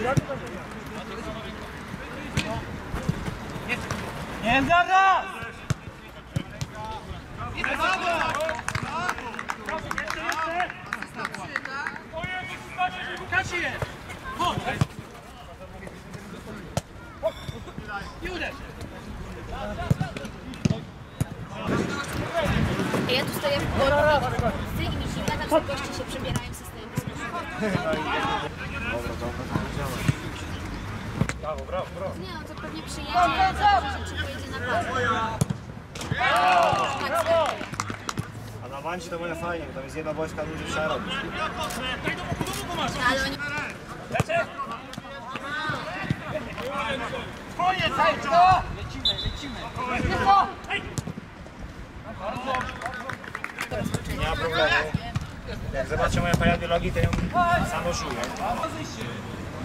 Nie zaraz! Ja tu stoję w głowie. Ty i mi zimna, tam goście się przebierają ze Dobra, dobra. Brawo, brawo, brawo. Nie no, to pewnie przyjedzie, czy pojedzie na. Tak, A na Wanci to będzie fajnie, bo tam jest jedna wojska, ludzi trzeba robić. ale oni... Koniec, Sajczo! Lecimy, lecimy. Nie ma problemu. Jak zobaczę moją panią biologii, to ją zanurzuję. Ile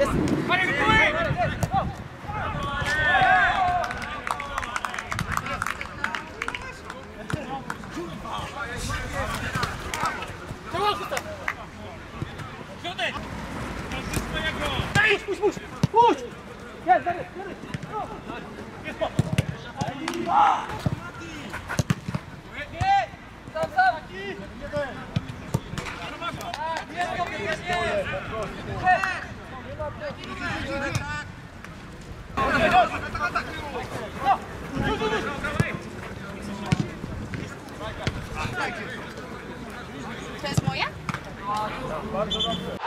Yes, yes, yes. Puść! Jest, Dary, Dary! Jest